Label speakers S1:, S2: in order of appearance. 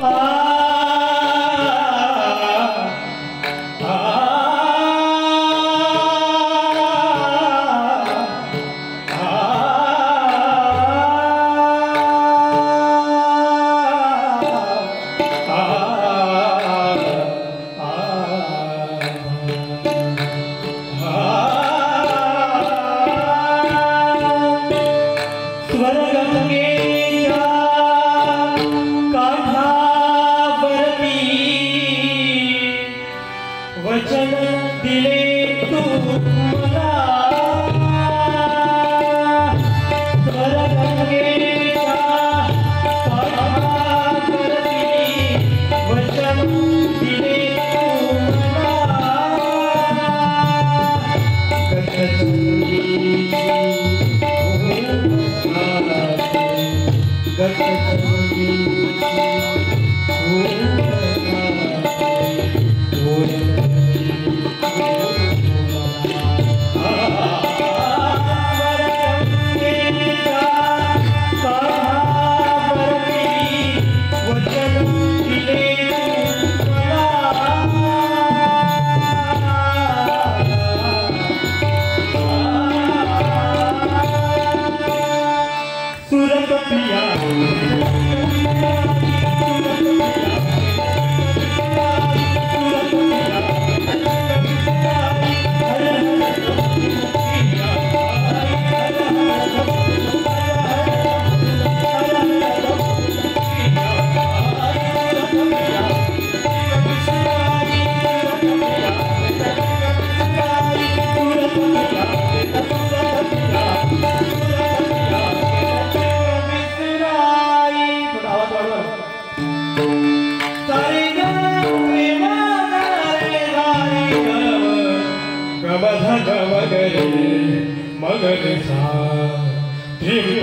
S1: 好。Oh, や गवधग Magare Magare सा मद्रिवि